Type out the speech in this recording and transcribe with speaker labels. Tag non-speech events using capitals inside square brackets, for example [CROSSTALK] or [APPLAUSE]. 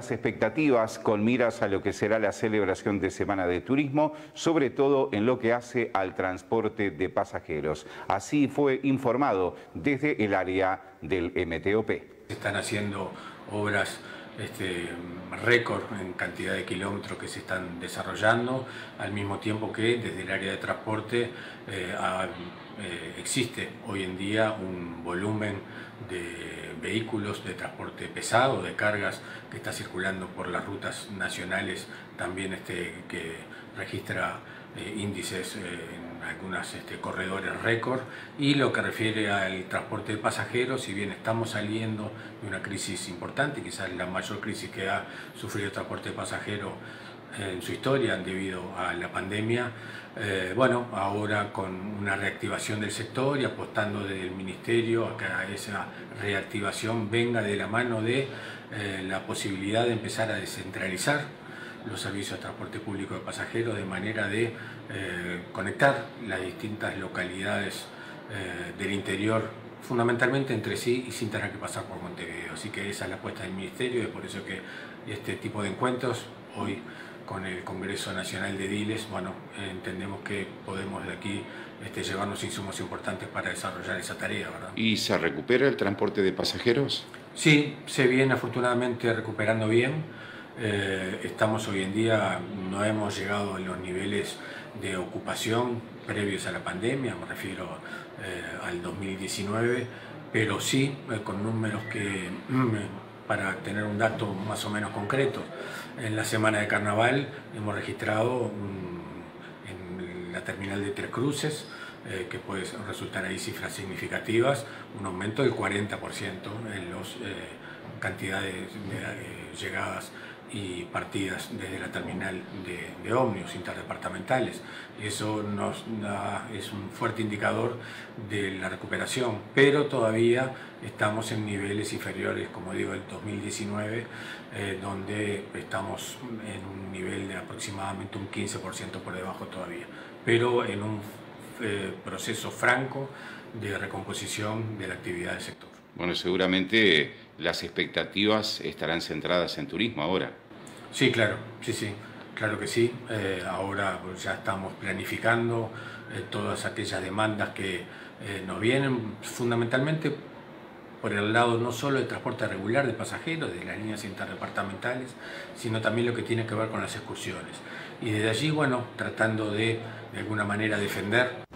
Speaker 1: las expectativas con miras a lo que será la celebración de Semana de Turismo, sobre todo en lo que hace al transporte de pasajeros. Así fue informado desde el área del MTOP.
Speaker 2: Están haciendo obras este, récord en cantidad de kilómetros que se están desarrollando, al mismo tiempo que desde el área de transporte eh, eh, existe hoy en día un volumen de vehículos de transporte pesado, de cargas que está circulando por las rutas nacionales, también este, que registra eh, índices en algunos este, corredores récord y lo que refiere al transporte de pasajeros, si bien estamos saliendo de una crisis importante, quizás la mayor crisis que ha sufrido el transporte de pasajeros en su historia debido a la pandemia, eh, bueno, ahora con una reactivación del sector y apostando desde el Ministerio a que esa reactivación venga de la mano de eh, la posibilidad de empezar a descentralizar los servicios de transporte público de pasajeros de manera de eh, conectar las distintas localidades del interior fundamentalmente entre sí y sin tener que pasar por Montevideo. Así que esa es la apuesta del Ministerio y por eso que este tipo de encuentros hoy con el Congreso Nacional de Diles, bueno, entendemos que podemos de aquí este, llevarnos insumos importantes para desarrollar esa tarea, ¿verdad?
Speaker 1: ¿Y se recupera el transporte de pasajeros?
Speaker 2: Sí, se viene afortunadamente recuperando bien. Eh, estamos hoy en día, no hemos llegado a los niveles de ocupación previos a la pandemia, me refiero eh, al 2019, pero sí eh, con números que [CLEARS THROAT] para tener un dato más o menos concreto. En la semana de carnaval hemos registrado en la terminal de Tres Cruces, eh, que puede resultar ahí cifras significativas, un aumento del 40% en las eh, cantidades de eh, llegadas y partidas desde la terminal de, de ómnibus interdepartamentales. Eso nos es un fuerte indicador de la recuperación, pero todavía estamos en niveles inferiores, como digo, del 2019, eh, donde estamos en un nivel de aproximadamente un 15% por debajo todavía, pero en un eh, proceso franco de recomposición de la actividad del sector.
Speaker 1: Bueno, seguramente las expectativas estarán centradas en turismo ahora.
Speaker 2: Sí, claro, sí, sí, claro que sí. Eh, ahora pues, ya estamos planificando eh, todas aquellas demandas que eh, nos vienen fundamentalmente por el lado no solo del transporte regular de pasajeros, de las líneas interdepartamentales, sino también lo que tiene que ver con las excursiones. Y desde allí, bueno, tratando de de alguna manera defender